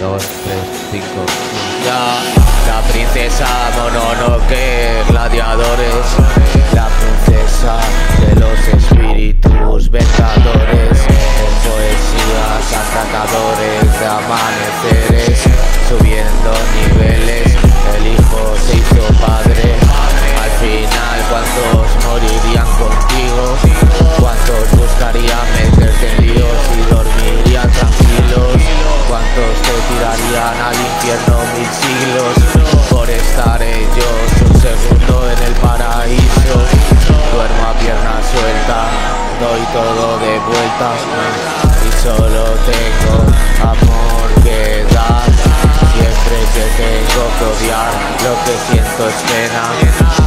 Dos, tres, cinco. Ya, la princesa Mononoke al infierno mil siglos por estar ellos un segundo en el paraíso. Duermo a pierna suelta, doy todo de vuelta y solo tengo amor que dar. Siempre que tengo que odiar, lo que siento es pena.